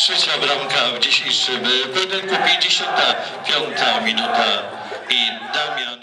Trzecia bramka w dzisiejszym pojedynku, 55 minuta i Damian.